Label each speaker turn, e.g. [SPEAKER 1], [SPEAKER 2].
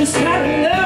[SPEAKER 1] Just got love.